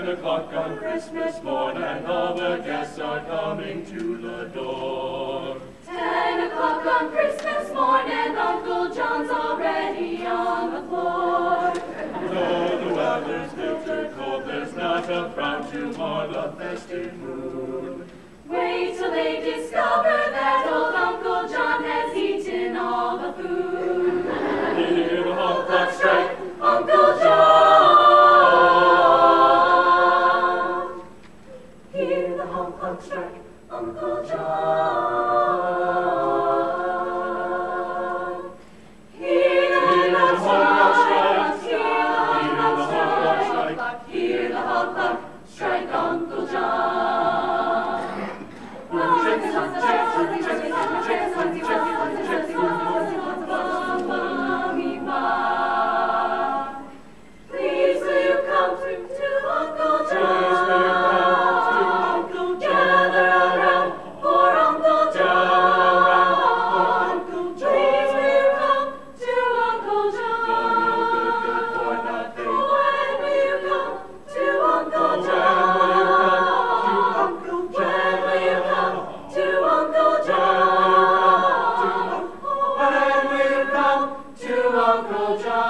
Ten o'clock on Christmas morn, and all the guests are coming to the door. Ten o'clock on Christmas morn, and Uncle John's already on the floor. Though the weather's bitter cold, there's not a frown to mar the festive mood. Wait till they discover that old Sankrocha.